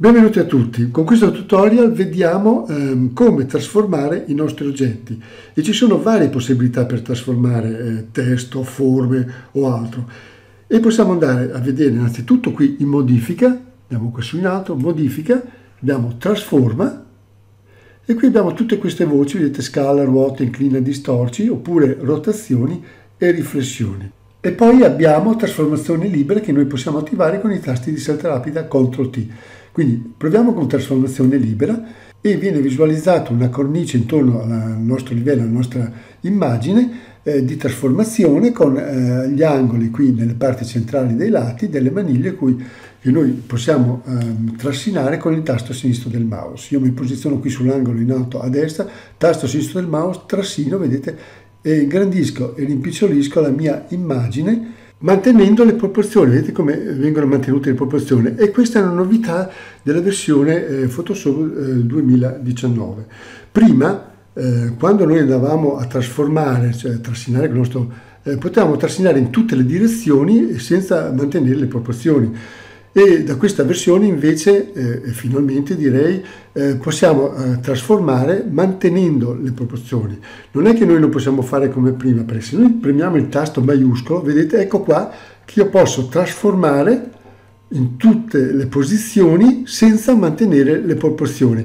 Benvenuti a tutti, con questo tutorial vediamo ehm, come trasformare i nostri oggetti. E ci sono varie possibilità per trasformare eh, testo, forme o altro. E possiamo andare a vedere innanzitutto qui in modifica, andiamo qui su in alto, modifica, abbiamo trasforma. E qui abbiamo tutte queste voci, vedete scala, ruota, inclina, distorci oppure rotazioni e riflessioni. E poi abbiamo trasformazioni libere che noi possiamo attivare con i tasti di scelta rapida CTRL T. Quindi proviamo con trasformazione libera e viene visualizzata una cornice intorno al nostro livello, alla nostra immagine eh, di trasformazione con eh, gli angoli qui nelle parti centrali dei lati delle maniglie cui, che noi possiamo eh, trascinare con il tasto sinistro del mouse. Io mi posiziono qui sull'angolo in alto a destra, tasto sinistro del mouse, trassino, vedete, e ingrandisco e rimpicciolisco la mia immagine mantenendo le proporzioni, vedete come vengono mantenute le proporzioni e questa è una novità della versione eh, Photoshop eh, 2019. Prima, eh, quando noi andavamo a trasformare, cioè a trascinare il nostro, eh, potevamo trascinare in tutte le direzioni senza mantenere le proporzioni e da questa versione invece eh, finalmente direi eh, possiamo eh, trasformare mantenendo le proporzioni. Non è che noi lo possiamo fare come prima perché se noi premiamo il tasto maiuscolo vedete ecco qua che io posso trasformare in tutte le posizioni senza mantenere le proporzioni.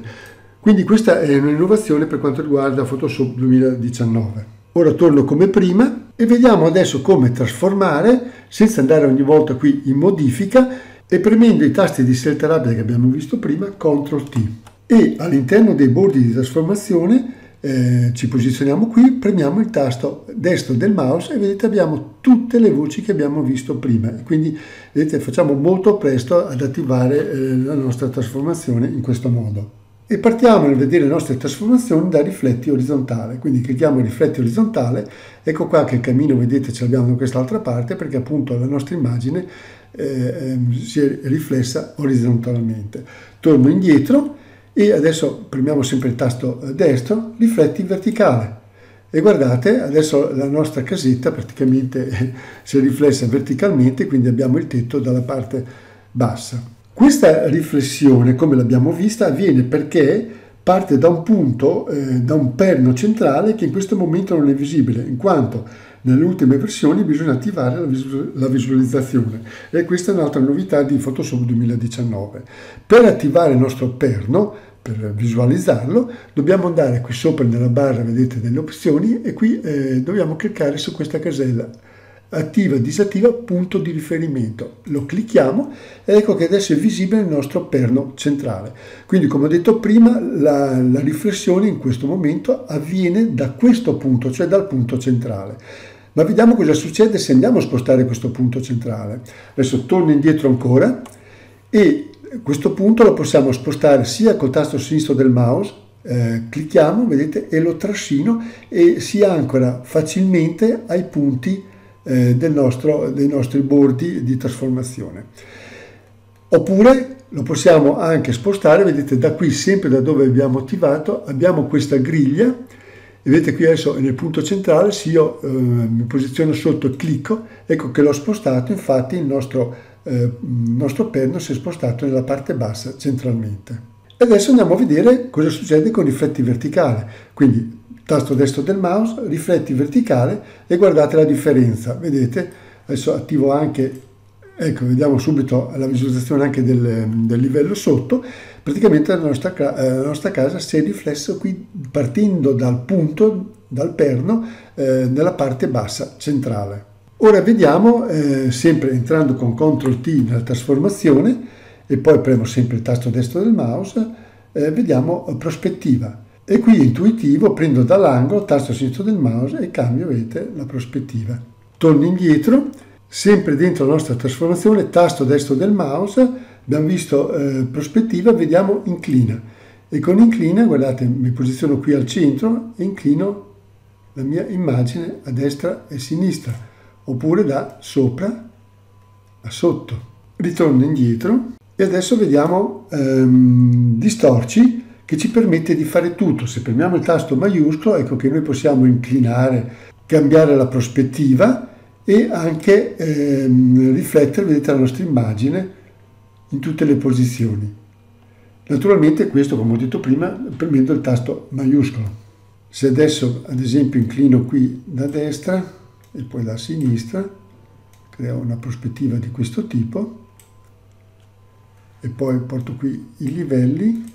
Quindi questa è un'innovazione per quanto riguarda Photoshop 2019 ora torno come prima e vediamo adesso come trasformare senza andare ogni volta qui in modifica e premendo i tasti di rapida che abbiamo visto prima, CTRL T. E all'interno dei bordi di trasformazione eh, ci posizioniamo qui, premiamo il tasto destro del mouse e vedete abbiamo tutte le voci che abbiamo visto prima. Quindi vedete facciamo molto presto ad attivare eh, la nostra trasformazione in questo modo. E partiamo nel vedere le nostre trasformazioni da rifletti orizzontale. Quindi clicchiamo rifletti orizzontale, ecco qua che il cammino vedete ce l'abbiamo da quest'altra parte perché appunto la nostra immagine eh, ehm, si è riflessa orizzontalmente. Torno indietro e adesso premiamo sempre il tasto destro, rifletti in verticale. E guardate, adesso la nostra casetta praticamente si è riflessa verticalmente, quindi abbiamo il tetto dalla parte bassa. Questa riflessione, come l'abbiamo vista, avviene perché parte da un punto, eh, da un perno centrale che in questo momento non è visibile, in quanto nelle ultime versioni bisogna attivare la visualizzazione e questa è un'altra novità di Photoshop 2019. Per attivare il nostro perno, per visualizzarlo, dobbiamo andare qui sopra nella barra, vedete, delle opzioni e qui eh, dobbiamo cliccare su questa casella attiva, disattiva, punto di riferimento. Lo clicchiamo ed ecco che adesso è visibile il nostro perno centrale. Quindi come ho detto prima, la, la riflessione in questo momento avviene da questo punto, cioè dal punto centrale. Ma vediamo cosa succede se andiamo a spostare questo punto centrale. Adesso torno indietro ancora e questo punto lo possiamo spostare sia col tasto sinistro del mouse, eh, clicchiamo, vedete, e lo trascino e si ancora facilmente ai punti eh, nostro, dei nostri bordi di trasformazione. Oppure lo possiamo anche spostare, vedete, da qui, sempre da dove abbiamo attivato, abbiamo questa griglia vedete qui adesso nel punto centrale, se io eh, mi posiziono sotto clicco, ecco che l'ho spostato, infatti il nostro, eh, nostro penno si è spostato nella parte bassa centralmente. E adesso andiamo a vedere cosa succede con rifletti verticali. Quindi tasto destro del mouse, rifletti verticale e guardate la differenza. Vedete, adesso attivo anche Ecco, vediamo subito la visualizzazione anche del, del livello sotto. Praticamente la nostra, eh, la nostra, casa si è riflessa qui partendo dal punto, dal perno, eh, nella parte bassa centrale. Ora vediamo, eh, sempre entrando con CTRL T nella trasformazione e poi premo sempre il tasto destro del mouse, eh, vediamo prospettiva. E qui intuitivo prendo dall'angolo, tasto sinistro del mouse e cambio, vedete, la prospettiva. Torno indietro Sempre dentro la nostra trasformazione, tasto destro del mouse, abbiamo visto eh, prospettiva, vediamo inclina. E con inclina, guardate, mi posiziono qui al centro e inclino la mia immagine a destra e a sinistra, oppure da sopra a sotto. Ritorno indietro e adesso vediamo ehm, distorci che ci permette di fare tutto. Se premiamo il tasto maiuscolo, ecco che noi possiamo inclinare, cambiare la prospettiva, e anche ehm, riflettere, vedete, la nostra immagine in tutte le posizioni. Naturalmente questo, come ho detto prima, premendo il tasto maiuscolo. Se adesso ad esempio inclino qui da destra e poi da sinistra, creo una prospettiva di questo tipo e poi porto qui i livelli,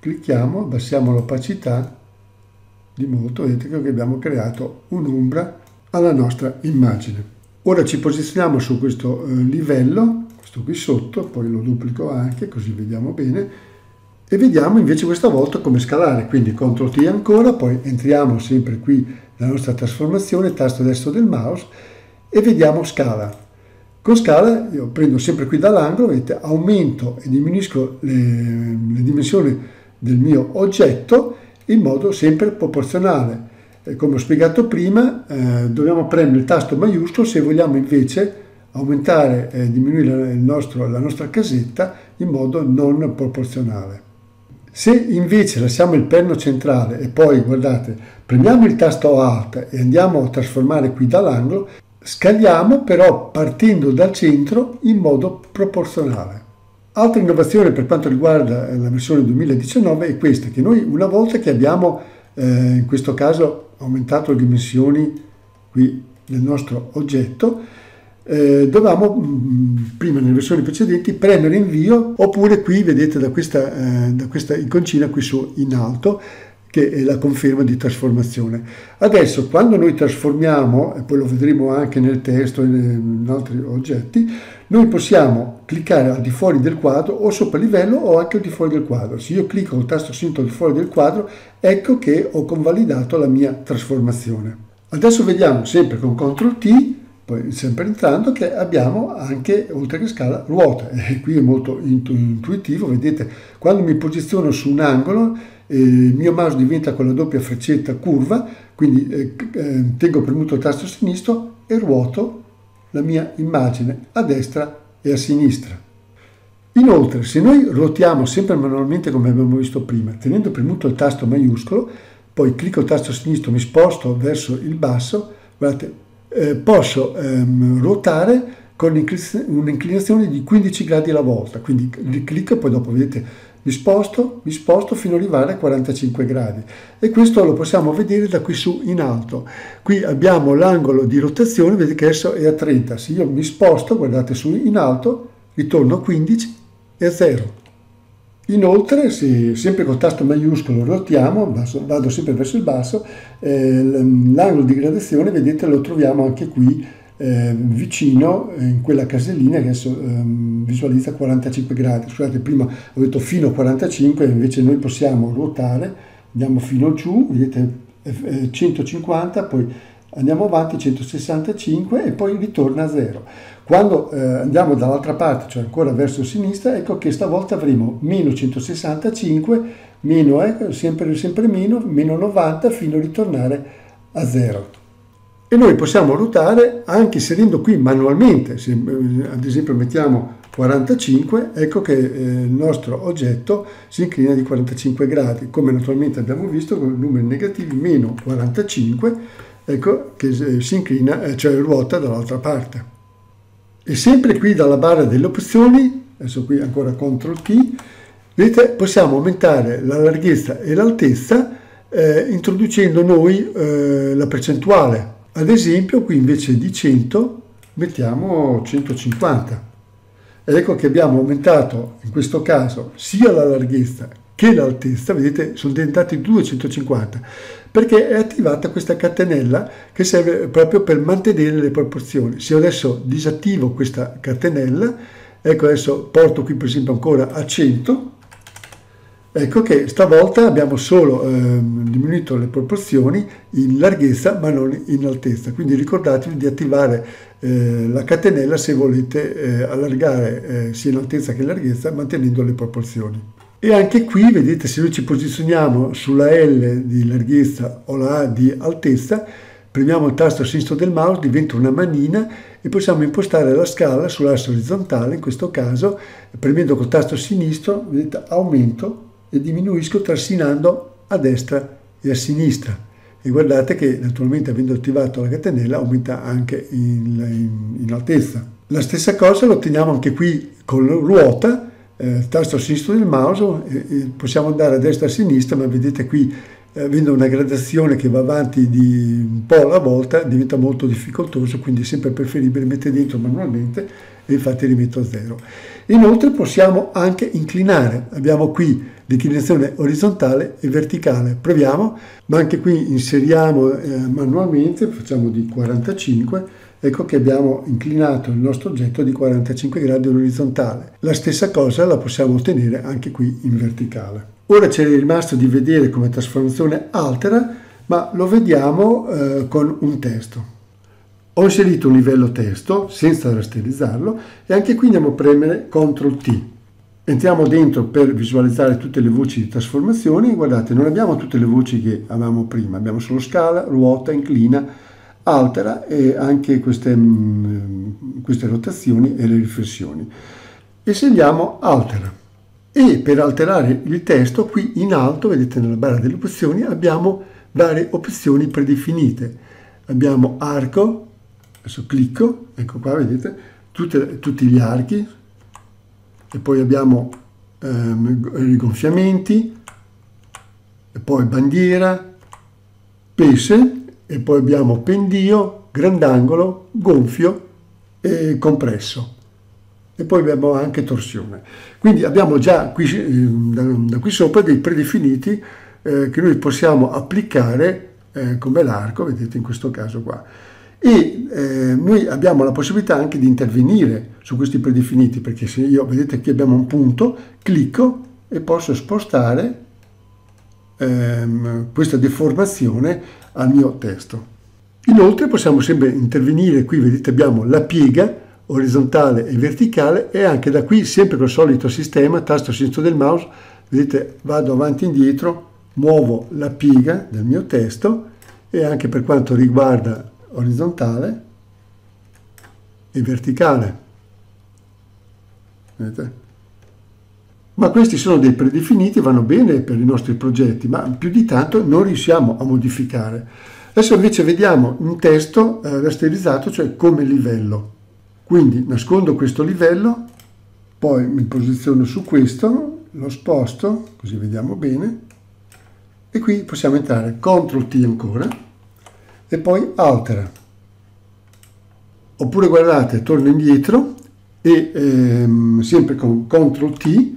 clicchiamo, abbassiamo l'opacità di molto, vedete che abbiamo creato un'ombra alla nostra immagine. Ora ci posizioniamo su questo eh, livello, qui sotto, poi lo duplico anche così vediamo bene, e vediamo invece questa volta come scalare, quindi CTRL T ancora, poi entriamo sempre qui nella nostra trasformazione, tasto destro del mouse e vediamo scala. Con scala io prendo sempre qui dall'angolo, vedete, aumento e diminuisco le, le dimensioni del mio oggetto in modo sempre proporzionale. E come ho spiegato prima, eh, dobbiamo premere il tasto maiuscolo se vogliamo invece aumentare e diminuire nostro, la nostra casetta in modo non proporzionale. Se invece lasciamo il penno centrale e poi, guardate, premiamo il tasto Alt e andiamo a trasformare qui dall'angolo, scaliamo però partendo dal centro in modo proporzionale. Altra innovazione per quanto riguarda la versione 2019 è questa, che noi una volta che abbiamo eh, in questo caso aumentato le dimensioni qui del nostro oggetto, eh, dovevamo mm, prima nelle versioni precedenti premere invio oppure qui vedete da questa, eh, da questa iconcina qui su in alto che è la conferma di trasformazione. Adesso quando noi trasformiamo, e poi lo vedremo anche nel testo e in altri oggetti, noi possiamo cliccare al di fuori del quadro o sopra livello o anche al di fuori del quadro. Se io clicco col tasto sinistro al di fuori del quadro, ecco che ho convalidato la mia trasformazione. Adesso vediamo sempre con CTRL T poi sempre entrando che abbiamo anche oltre che scala ruota e qui è molto intuitivo vedete quando mi posiziono su un angolo eh, il mio mouse diventa con la doppia freccetta curva quindi eh, eh, tengo premuto il tasto sinistro e ruoto la mia immagine a destra e a sinistra. Inoltre se noi ruotiamo sempre manualmente come abbiamo visto prima tenendo premuto il tasto maiuscolo poi clicco il tasto sinistro mi sposto verso il basso guardate eh, posso ehm, ruotare con un'inclinazione di 15 gradi alla volta, quindi clicco e poi dopo vedete mi sposto, mi sposto fino ad arrivare a 45 gradi e questo lo possiamo vedere da qui su in alto. Qui abbiamo l'angolo di rotazione, vedete che adesso è a 30, se io mi sposto, guardate su in alto, ritorno a 15 e a 0. Inoltre, se sempre col tasto maiuscolo rotiamo, vado sempre verso il basso, eh, l'angolo di gradazione, vedete, lo troviamo anche qui eh, vicino, eh, in quella casellina che adesso ehm, visualizza 45 gradi. Scusate, prima ho detto fino a 45, invece noi possiamo ruotare, andiamo fino giù, vedete 150, poi andiamo avanti 165 e poi ritorna a zero. Quando eh, andiamo dall'altra parte, cioè ancora verso sinistra, ecco che stavolta avremo meno 165, meno, ecco, sempre, sempre meno, meno 90 fino a ritornare a zero. E noi possiamo ruotare anche inserendo qui manualmente, se eh, ad esempio mettiamo 45, ecco che eh, il nostro oggetto si inclina di 45 gradi, come naturalmente abbiamo visto con numeri negativi meno 45, ecco che eh, si inclina, eh, cioè ruota dall'altra parte. E sempre qui dalla barra delle opzioni, adesso qui ancora CTRL T, vedete possiamo aumentare la larghezza e l'altezza eh, introducendo noi eh, la percentuale. Ad esempio qui invece di 100 mettiamo 150. Ed ecco che abbiamo aumentato in questo caso sia la larghezza che l'altezza, vedete sono diventati 250 perché è attivata questa catenella che serve proprio per mantenere le proporzioni. Se io adesso disattivo questa catenella, ecco adesso porto qui per esempio ancora a 100, ecco che stavolta abbiamo solo eh, diminuito le proporzioni in larghezza ma non in altezza. Quindi ricordatevi di attivare eh, la catenella se volete eh, allargare eh, sia in altezza che in larghezza mantenendo le proporzioni. E anche qui, vedete, se noi ci posizioniamo sulla L di larghezza o la A di altezza, premiamo il tasto sinistro del mouse, diventa una manina e possiamo impostare la scala sull'asse orizzontale, in questo caso, premendo col tasto sinistro, vedete, aumento e diminuisco trascinando a destra e a sinistra. E guardate che naturalmente avendo attivato la catenella aumenta anche in, in, in altezza. La stessa cosa lo otteniamo anche qui con ruota, eh, tasto sinistro del mouse, eh, possiamo andare a destra e a sinistra, ma vedete qui avendo una gradazione che va avanti di un po' alla volta diventa molto difficoltoso, quindi è sempre preferibile mettere dentro manualmente e infatti rimetto a zero. Inoltre possiamo anche inclinare, abbiamo qui l'inclinazione orizzontale e verticale, proviamo, ma anche qui inseriamo eh, manualmente, facciamo di 45, ecco che abbiamo inclinato il nostro oggetto di 45 gradi orizzontale. La stessa cosa la possiamo ottenere anche qui in verticale. Ora ci è rimasto di vedere come trasformazione altera, ma lo vediamo eh, con un testo. Ho inserito un livello testo senza rasterizzarlo e anche qui andiamo a premere CTRL T. Entriamo dentro per visualizzare tutte le voci di trasformazione. Guardate, non abbiamo tutte le voci che avevamo prima, abbiamo solo scala, ruota, inclina, altera e anche queste, mm, queste rotazioni e le riflessioni. E scegliamo altera e per alterare il testo qui in alto, vedete nella barra delle opzioni, abbiamo varie opzioni predefinite. Abbiamo arco, adesso clicco, ecco qua vedete, tutte, tutti gli archi, e poi abbiamo ehm, rigonfiamenti, e poi bandiera, pese, e poi abbiamo pendio, grandangolo, gonfio e compresso e poi abbiamo anche torsione. Quindi abbiamo già qui, eh, da, qui sopra dei predefiniti eh, che noi possiamo applicare eh, come l'arco, vedete in questo caso qua. E eh, noi abbiamo la possibilità anche di intervenire su questi predefiniti, perché se io, vedete qui abbiamo un punto, clicco e posso spostare ehm, questa deformazione al mio testo. Inoltre possiamo sempre intervenire, qui vedete abbiamo la piega, orizzontale e verticale e anche da qui sempre col solito sistema, tasto sinistro del mouse, vedete vado avanti e indietro, muovo la piega del mio testo e anche per quanto riguarda orizzontale e verticale. Vedete? Ma questi sono dei predefiniti, vanno bene per i nostri progetti, ma più di tanto non riusciamo a modificare. Adesso invece vediamo un testo eh, rasterizzato, cioè come livello. Quindi nascondo questo livello, poi mi posiziono su questo, lo sposto, così vediamo bene, e qui possiamo entrare CTRL T ancora, e poi altera. Oppure guardate, torno indietro, e ehm, sempre con CTRL T,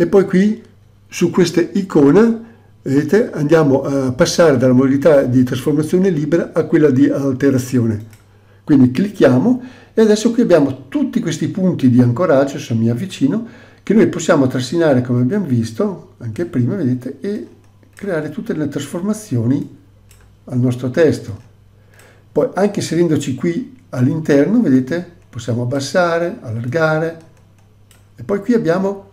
e poi qui su questa icona, vedete, andiamo a passare dalla modalità di trasformazione libera a quella di alterazione. Quindi clicchiamo e adesso qui abbiamo tutti questi punti di ancoraggio, se mi avvicino, che noi possiamo trascinare come abbiamo visto anche prima, vedete, e creare tutte le trasformazioni al nostro testo. Poi anche inserendoci qui all'interno, vedete, possiamo abbassare, allargare e poi qui abbiamo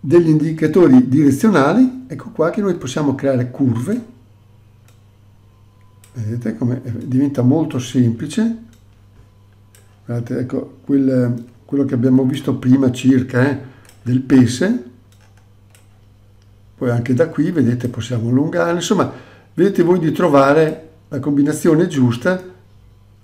degli indicatori direzionali, ecco qua che noi possiamo creare curve, vedete come diventa molto semplice. Guardate, ecco, quel, quello che abbiamo visto prima circa eh, del pese, poi anche da qui, vedete, possiamo allungare, insomma, vedete voi di trovare la combinazione giusta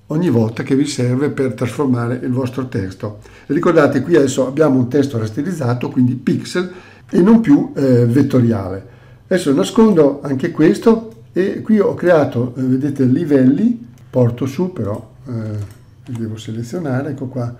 ogni volta che vi serve per trasformare il vostro testo. ricordate, qui adesso abbiamo un testo rasterizzato, quindi pixel, e non più eh, vettoriale. Adesso nascondo anche questo e qui ho creato, eh, vedete, livelli, porto su però, eh, devo selezionare, ecco qua,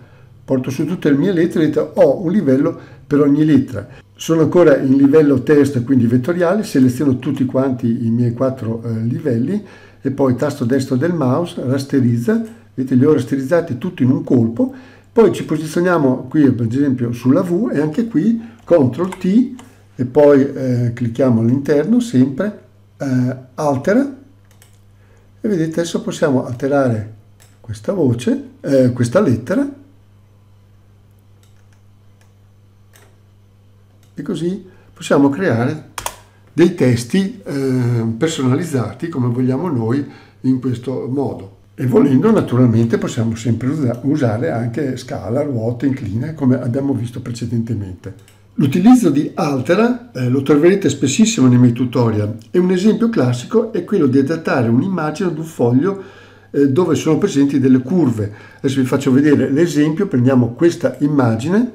porto su tutte le mie lettere, ho un livello per ogni lettera. Sono ancora in livello testo, quindi vettoriale, seleziono tutti quanti i miei quattro eh, livelli e poi tasto destro del mouse, rasterizza, vedete li ho rasterizzati tutti in un colpo, poi ci posizioniamo qui per esempio sulla V e anche qui CTRL T e poi eh, clicchiamo all'interno sempre, eh, altera. E vedete adesso possiamo alterare questa voce, eh, questa lettera. E così possiamo creare dei testi eh, personalizzati come vogliamo noi in questo modo. E volendo naturalmente possiamo sempre usare anche scala, ruote, inclina come abbiamo visto precedentemente. L'utilizzo di altera eh, lo troverete spessissimo nei miei tutorial e un esempio classico è quello di adattare un'immagine ad un foglio eh, dove sono presenti delle curve. Adesso vi faccio vedere l'esempio, prendiamo questa immagine,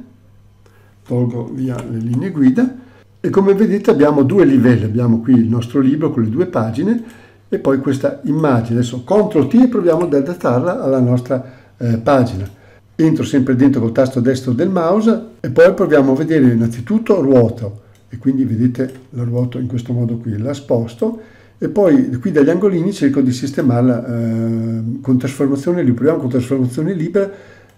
tolgo via le linee guida e come vedete abbiamo due livelli, abbiamo qui il nostro libro con le due pagine e poi questa immagine. Adesso CTRL T e proviamo ad adattarla alla nostra eh, pagina. Entro sempre dentro col tasto destro del mouse e poi proviamo a vedere innanzitutto ruoto e quindi vedete la ruoto in questo modo qui, la sposto e poi qui dagli angolini cerco di sistemarla eh, con trasformazione libera, proviamo con trasformazione libera,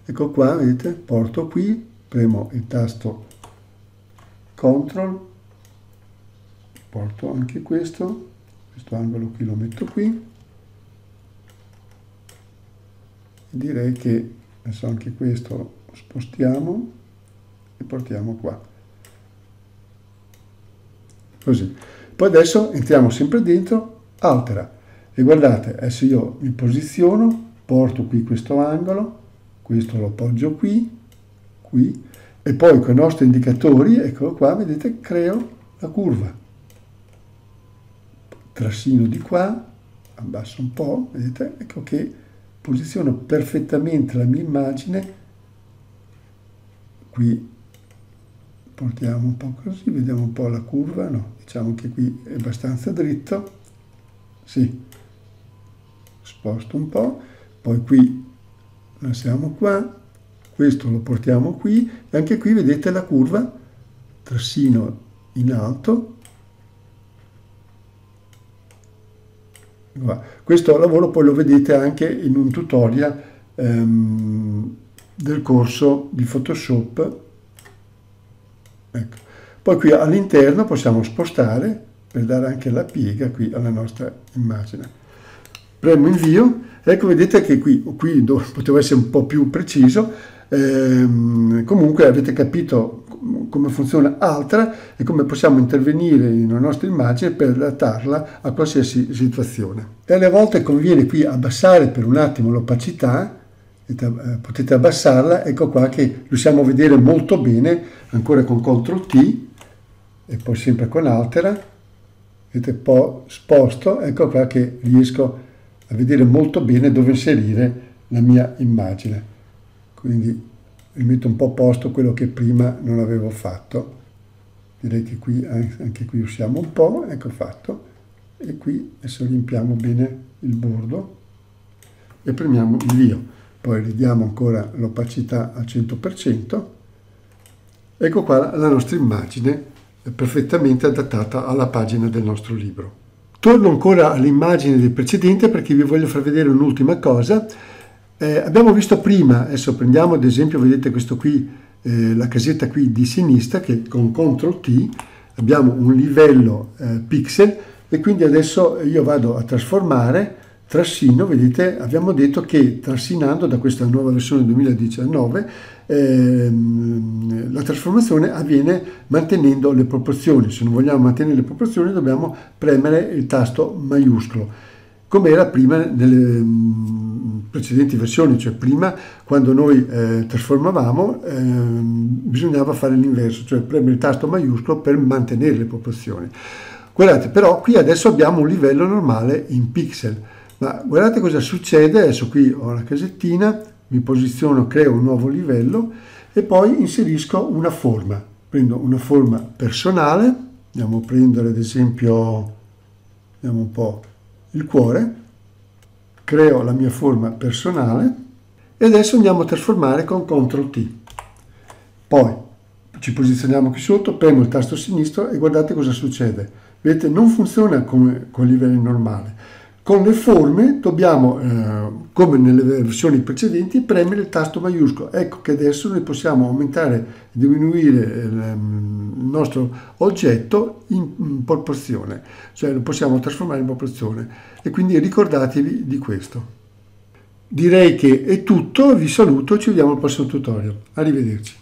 ecco qua, vedete, porto qui, premo il tasto CTRL, porto anche questo, questo angolo qui lo metto qui, direi che adesso anche questo lo spostiamo e portiamo qua, così. Poi adesso entriamo sempre dentro, altera. E guardate, adesso io mi posiziono, porto qui questo angolo, questo lo appoggio qui, qui, e poi con i nostri indicatori, eccolo qua, vedete, creo la curva. Trassino di qua, abbasso un po', vedete, ecco che posiziono perfettamente la mia immagine. Qui portiamo un po' così, vediamo un po' la curva, no, diciamo che qui è abbastanza dritto, sì, sposto un po', poi qui siamo qua, questo lo portiamo qui, e anche qui vedete la curva, trassino in alto, questo lavoro poi lo vedete anche in un tutorial ehm, del corso di Photoshop Ecco. Poi qui all'interno possiamo spostare per dare anche la piega qui alla nostra immagine. Premo invio, ecco vedete che qui, qui potevo essere un po' più preciso, ehm, comunque avete capito come funziona Altra e come possiamo intervenire nella nostra immagine per adattarla a qualsiasi situazione. E alle volte conviene qui abbassare per un attimo l'opacità eh, potete abbassarla, ecco qua che riusciamo a vedere molto bene, ancora con CTRL T e poi sempre con Altera, vedete poi sposto, ecco qua che riesco a vedere molto bene dove inserire la mia immagine. Quindi rimetto un po' a posto quello che prima non avevo fatto. Direi che qui anche qui usciamo un po', ecco fatto. E qui adesso riempiamo bene il bordo e premiamo invio poi ridiamo ancora l'opacità al 100%, ecco qua la nostra immagine perfettamente adattata alla pagina del nostro libro. Torno ancora all'immagine del precedente perché vi voglio far vedere un'ultima cosa. Eh, abbiamo visto prima, adesso prendiamo ad esempio, vedete questo qui, eh, la casetta qui di sinistra che con CTRL T abbiamo un livello eh, pixel e quindi adesso io vado a trasformare Trassino, vedete, abbiamo detto che trassinando da questa nuova versione 2019 ehm, la trasformazione avviene mantenendo le proporzioni. Se non vogliamo mantenere le proporzioni dobbiamo premere il tasto maiuscolo, come era prima nelle precedenti versioni, cioè prima quando noi eh, trasformavamo eh, bisognava fare l'inverso, cioè premere il tasto maiuscolo per mantenere le proporzioni. Guardate, però qui adesso abbiamo un livello normale in pixel. Ma guardate cosa succede, adesso qui ho la casettina, mi posiziono, creo un nuovo livello e poi inserisco una forma. Prendo una forma personale, andiamo a prendere ad esempio, vediamo un po' il cuore, creo la mia forma personale e adesso andiamo a trasformare con CTRL T. Poi ci posizioniamo qui sotto, premo il tasto sinistro e guardate cosa succede. Vedete, non funziona come con livelli normali con le forme dobbiamo, eh, come nelle versioni precedenti, premere il tasto maiuscolo. Ecco che adesso noi possiamo aumentare e diminuire il nostro oggetto in, proporzione, cioè lo possiamo trasformare in proporzione. E quindi ricordatevi di questo. Direi che è tutto, vi saluto, ci vediamo al prossimo tutorial. Arrivederci.